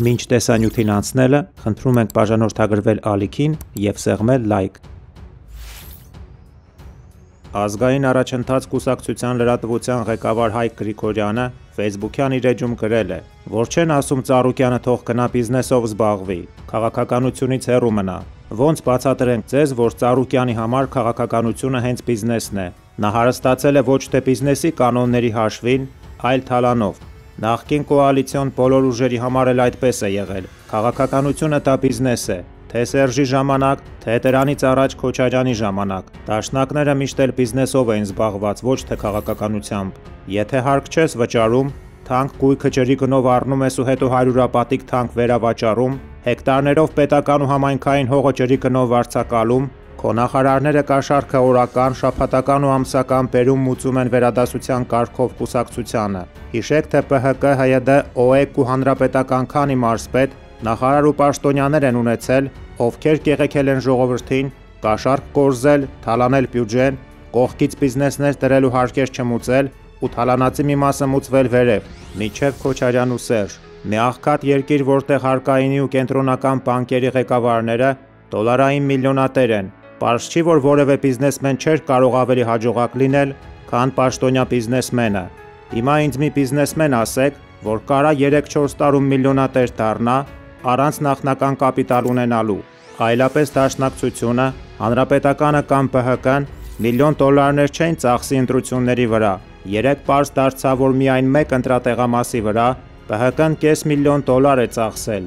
Մինչ տեսանյութին անցնելը, խնդրում ենք բաժանորդագրվել ալիքին և սեղմել լայք։ Ազգային առաջընթաց կուսակցության լրատվության ղեկավար Հայկ Գրիգորյանը ֆեյսբուքյան իր էջում գրել է, որ չեն ասում Ծառուկյանը թող գնա բիզնեսով զբաղվի, քաղաքականությունից հեռու մնա։ Ոնց բացատրենք ձեզ, որ Ծառուկյանի համար քաղաքականությունը հենց բիզնեսն է։ Նա հարստացել է ոչ թե բիզնեսի կանոնների հաշվին, այլ թալանով։ Նախկին կոալիցիոն բոլոր ուժերի համար էլ այդպես է եղել։ Քաղաքականությունը դա բիզնես է, թե Սերժի ժամանակ, թե դրանից առաջ Քոչարյանի ժամանակ։ Դաշնակները միշտ էլ բիզնեսով էին զբաղված, ոչ թե քաղաքականությամբ։ Եթե հարկ չես վճարում, թանկ գույքը ջրի գնով առնում ես ու հետո հարյուրապատիկ թանկ վերավաճառում, հեկտարներով պետական ու համայնքային հողը ջրի գնով վարձակալում, քո նախարարները կաշառքը օրական, շաբաթական ու ամսական բերում մուծում են վերադասության կարգով կուսակցությանը։ Հիշեք, թե ՊՀԿ, ՀՅԴ, ՕԵԿ ու հանրապետական քանի մարզպետ նախարար ու պաշտոնյաներ են ունեցել, ովքեր կեղեքել են ժողովրդին, կաշառք կորզել, թալանել բյուջեն, կողքից բիզնեսներ դրել ու հարկեր չմուծել ու թալանածի մի մասը մուծվել վերև, միջև Քոչարյան ու Սերժ։ Մի աղքատ երկիր, որտեղ հարկայինի ու կենտրոնական բանկերի ղեկավարները դոլարային միլիոնատեր են։ Պարզ չի, որ որևէ բիզնեսմեն չէր կարող ավելի հաջողակ լինել, քան պաշտոնյա բիզնեսմենը։ Հիմա ինձ մի բիզնեսմեն ասեք, որ կարա 3-4 տարում միլիոնատեր դառնա, առանց նախնական կապիտալ ունենալու։ Այլապես դաշնակցությունը, հանրապետականը կամ ՊՀԿ-ն միլիոն դոլարներ չէին ծախսի ընտրությունների վրա։ Երեք պարզ դարձավ, որ միայն մեկ ընտրատեղամասի վրա ՊՀԿ-ն կես միլիոն դոլար է ծախսել,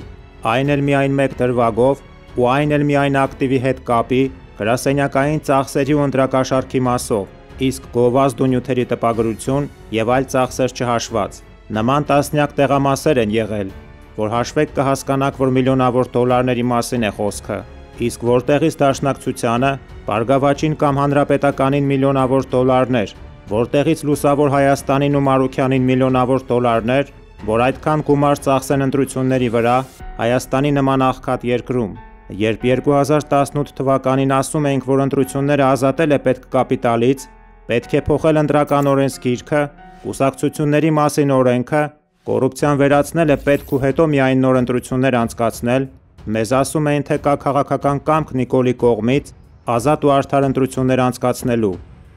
այն էլ միայն մեկ դրվագով ու այն էլ միայն ակտիվի հետ կապի, գրասենյակային ծախսերի ու ընտրակաշառքի մասով, իսկ գովազդ ու նյութերի տպագրություն եւ այլ ծախսեր չհաշված։ Նման տասնյակ տեղամասեր են եղել, որ հաշվեք կհասկանաք, որ միլիոնավոր դոլարների մասին է խոսքը։ Իսկ որտեղից դաշնակցությանը, Բարգավաճին կամ Հանրապետականին միլիոնավոր դոլարներ, որտեղից Լուսավոր Հայաստանին ու Մարուքյանին միլիոնավոր դոլարներ, որ այդքան գումար ծախսեն ընտրությունների վրա Հայաստանի նման աղքատ երկրում։ Երբ 2018 թվականին ասում էինք, որ ընտրությունները ազատել է պետք կապիտալից, պետք է փոխել ընտրական օրենսգիրքը, կուսակցությունների մասին օրենքը, Կոռուպցիան վերացնել է պետք ու հետո միայն նոր ընտրություններ անցկացնել, մեզ ասում էին, թե կա քաղաքական կամք Նիկոլի կողմից ազատ ու արդար ընտրություններ անցկացնելու։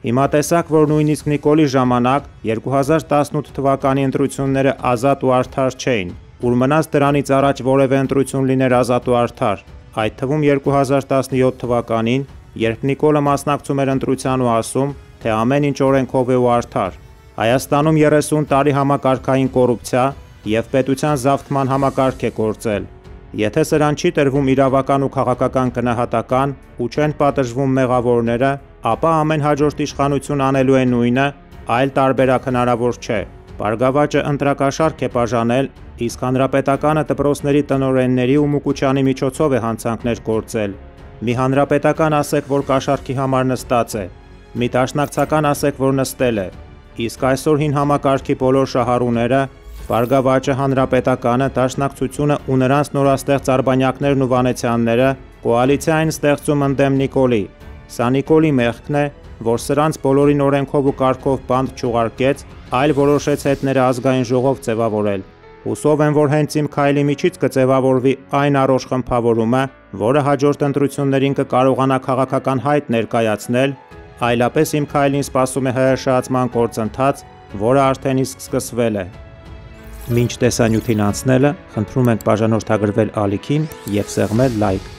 Հիմա տեսակ, որ նույնիսկ Նիկոլի ժամանակ 2018 թվականի ընտրությունները ազատ ու արդար չէին, ուր մնաց դրանից առաջ որևէ ընտրություն լիներ ազատ ու արդար, այդ թվում 2017 թվականին, երբ Նիկոլը մասնակցում էր ընտրության ու ասում, թե ամեն ինչ օրենքով է ու արդար։ Հայաստանում 30 տարի համակարգային կոռուպցիա եւ պետության զավթման համակարգ է գործել։ Եթե սրան չի տրվում իրավական ու քաղաքական գնահատական ու չեն պատժվում մեղավորները, ապա ամեն հաջորդ իշխանություն անելու է նույնը, այլ տարբերակ հնարավոր չէ։ Բարգավաճը ընտրակաշառք է բաժանել, իսկ հանրապետականը դպրոցների տնօրենների ու Մուկուչյանի միջոցով է հանցանքներ գործել։ Մի հանրապետական ասեք, որ կաշառքի համար նստած է, մի դաշնակցական ասեք, որ նստել է, իսկ այսօր հին համակարգի բոլոր շահառուները, Բարգավաճը Հանրապետականը, Դաշնակցությունը ու նրանց նորաստեղծ արբանյակներն ու Վանեցյանները կոալիցիա են ստեղծում ընդդեմ Նիկոլի։ Սա Նիկոլի մեղքն է, որ սրանց բոլորին օրենքով ու կարգով բանդ չուղարկեց, այլ որոշեց հետները ազգային ժողով ձևավորել։ Հուսով եմ, որ հենց իմ քայլի միջից կձևավորվի այն առողջ խմբավորումը, որը հաջորդ ընտրություններին կկարողանա քաղաքական հայտ ներկայացնել այլապես իմ քայլին սպասում է հրաշացման գործընթաց, որը արդեն իսկ սկսվել է։ Մինչ տեսանյութին անցնելը, խնդրում ենք բաժանորդագրվել ալիքին եւ սեղմել լայք։